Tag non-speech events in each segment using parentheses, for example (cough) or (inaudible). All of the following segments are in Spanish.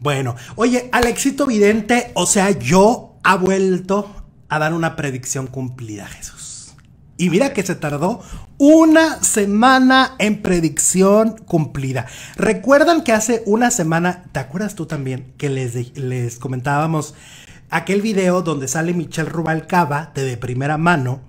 Bueno, oye, Alexito Vidente, o sea, yo ha vuelto a dar una predicción cumplida, Jesús. Y mira que se tardó una semana en predicción cumplida. Recuerdan que hace una semana, ¿te acuerdas tú también que les, les comentábamos aquel video donde sale Michelle Rubalcaba de, de primera mano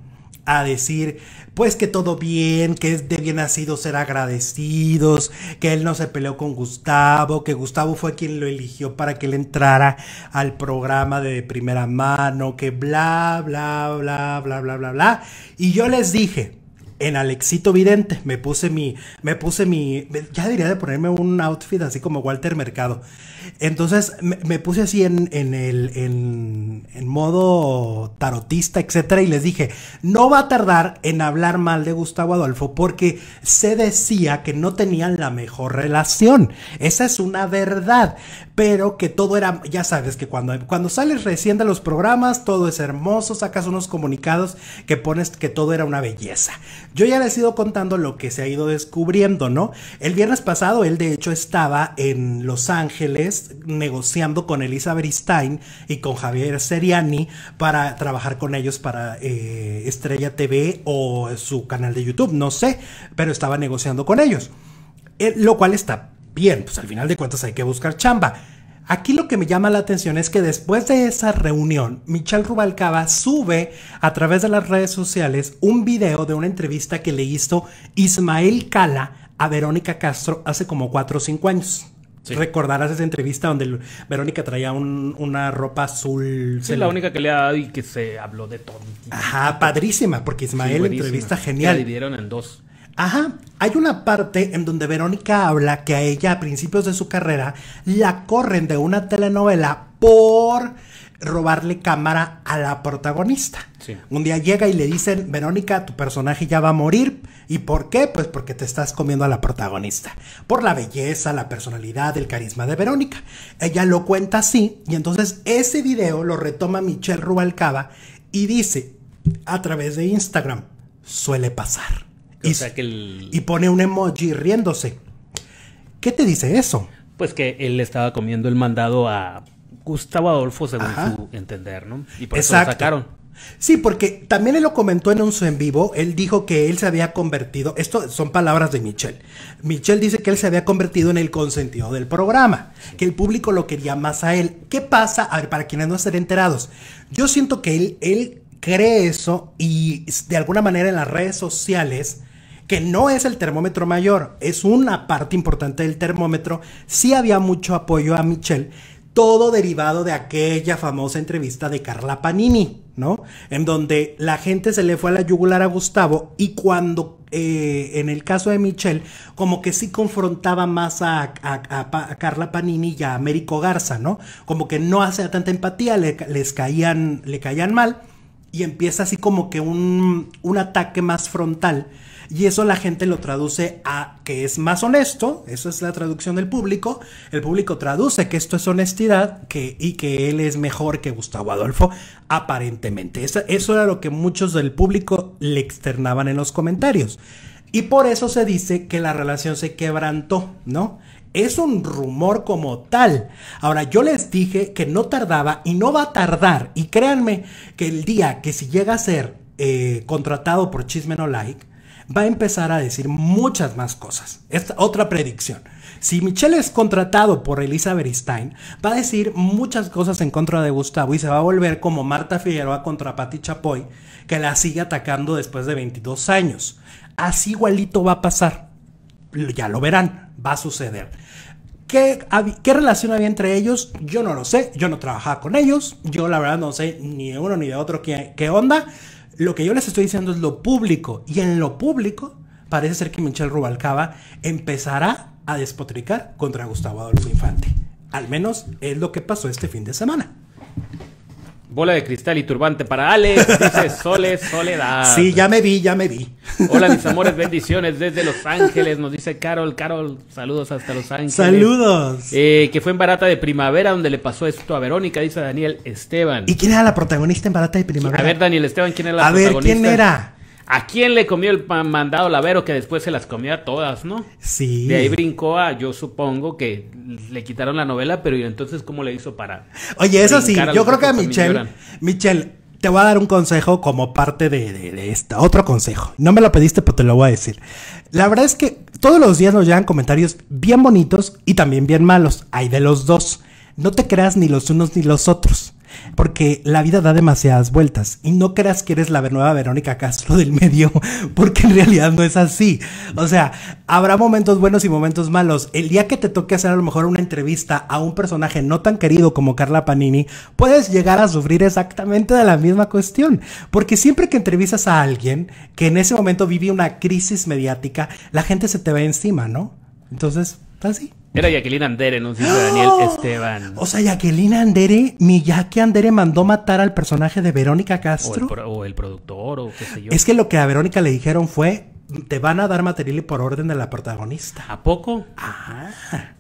a decir pues que todo bien, que es de bien nacido ser agradecidos, que él no se peleó con Gustavo, que Gustavo fue quien lo eligió para que él entrara al programa de primera mano, que bla, bla, bla, bla, bla, bla, bla. Y yo les dije, en Alexito Vidente, me puse mi, me puse mi, ya diría de ponerme un outfit así como Walter Mercado. Entonces me, puse así en, en el en, en, modo tarotista, etcétera, y les dije, no va a tardar en hablar mal de Gustavo Adolfo porque se decía que no tenían la mejor relación. Esa es una verdad, pero que todo era, ya sabes que cuando, cuando sales recién de los programas, todo es hermoso, sacas unos comunicados que pones que todo era una belleza. Yo ya les he ido contando lo que se ha ido descubriendo, ¿no? El viernes pasado él de hecho estaba en Los Ángeles negociando con Elizabeth Stein y con Javier Seriani para trabajar con ellos para eh, Estrella TV o su canal de YouTube, no sé, pero estaba negociando con ellos. Eh, lo cual está bien, pues al final de cuentas hay que buscar chamba. Aquí lo que me llama la atención es que después de esa reunión, Michelle Rubalcaba sube a través de las redes sociales un video de una entrevista que le hizo Ismael Cala a Verónica Castro hace como 4 o 5 años. Recordarás esa entrevista donde Verónica traía una ropa azul. Sí, la única que le ha dado y que se habló de todo. Ajá, padrísima, porque Ismael, entrevista genial. La dividieron en dos. Ajá, hay una parte en donde Verónica habla que a ella a principios de su carrera la corren de una telenovela por robarle cámara a la protagonista. Un día llega y le dicen, Verónica, tu personaje ya va a morir. ¿Y por qué? Pues porque te estás comiendo a la protagonista. Por la belleza, la personalidad, el carisma de Verónica. Ella lo cuenta así y entonces ese video lo retoma Michelle Rubalcaba y dice a través de Instagram, suele pasar. Y, y pone un emoji riéndose. ¿Qué te dice eso? Pues que él estaba comiendo el mandado a Gustavo Adolfo, según su entender, ¿no? Y por eso lo sacaron. Sí, porque también él lo comentó en un su en vivo. Él dijo que él se había convertido. Esto son palabras de Michelle. Michelle dice que él se había convertido en el consentido del programa. Que el público lo quería más a él. ¿Qué pasa? A ver, para quienes no estén enterados. Yo siento que él, él cree eso y de alguna manera en las redes sociales que no es el termómetro mayor, es una parte importante del termómetro, sí había mucho apoyo a Michelle todo derivado de aquella famosa entrevista de Carla Panini, ¿no? En donde la gente se le fue a la yugular a Gustavo y cuando eh, en el caso de Michelle, como que sí confrontaba más a, Carla Panini y a Américo Garza, ¿no? Como que no hacía tanta empatía, le, les caían, le caían mal y empieza así como que un, un ataque más frontal y eso la gente lo traduce a que es más honesto, eso es la traducción del público, el público traduce que esto es honestidad que, y que él es mejor que Gustavo Adolfo, aparentemente. Eso, eso era lo que muchos del público le externaban en los comentarios. Y por eso se dice que la relación se quebrantó, ¿no? Es un rumor como tal. Ahora, yo les dije que no tardaba y no va a tardar. Y créanme que el día que si llega a ser eh, contratado por Chisme No Like, va a empezar a decir muchas más cosas. Esta otra predicción. Si Michelle es contratado por Elizabeth Stein, va a decir muchas cosas en contra de Gustavo y se va a volver como Marta Figueroa contra Patti Chapoy, que la sigue atacando después de 22 años. Así igualito va a pasar. Ya lo verán, va a suceder. ¿Qué, ¿Qué, relación había entre ellos? Yo no lo sé, yo no trabajaba con ellos, yo la verdad no sé ni de uno ni de otro qué, qué onda, lo que yo les estoy diciendo es lo público. Y en lo público parece ser que Michelle Rubalcaba empezará a despotricar contra Gustavo Adolfo Infante. Al menos es lo que pasó este fin de semana. Bola de cristal y turbante para Alex, dice (laughs) Sole Soledad. Sí, ya me vi, ya me vi. Hola, mis (laughs) amores, bendiciones desde Los Ángeles, nos dice Carol. Carol, saludos hasta Los Ángeles. Saludos. Eh, que fue en Barata de Primavera donde le pasó esto a Verónica, dice Daniel Esteban. ¿Y quién era la protagonista en Barata de Primavera? A ver, Daniel Esteban, ¿quién era la protagonista? A ver, ¿quién era? ¿A quién le comió el mandado Lavero que después se las comió a todas, no? Sí. De ahí brincó a, yo supongo que le quitaron la novela, pero ¿y entonces cómo le hizo para... Oye, eso sí, yo creo que a Michelle, Michelle, te voy a dar un consejo como parte de, de, de, esta, otro consejo. No me lo pediste, pero te lo voy a decir. La verdad es que todos los días nos llegan comentarios bien bonitos y también bien malos. Hay de los dos. No te creas ni los unos ni los otros. Porque la vida da demasiadas vueltas y no creas que eres la nueva Verónica Castro del medio, (laughs) porque en realidad no es así. O sea, habrá momentos buenos y momentos malos. El día que te toque hacer a lo mejor una entrevista a un personaje no tan querido como Carla Panini, puedes llegar a sufrir exactamente de la misma cuestión. Porque siempre que entrevistas a alguien que en ese momento vive una crisis mediática, la gente se te va encima, ¿no? Entonces, así. Era Jacqueline Andere, no sé si Daniel Esteban. O sea, Jacqueline Andere, Miyake Andere mandó matar al personaje de Verónica Castro. O el, o el, productor, o qué sé yo. Es que lo que a Verónica le dijeron fue: te van a dar material por orden de la protagonista. ¿A poco? Ajá.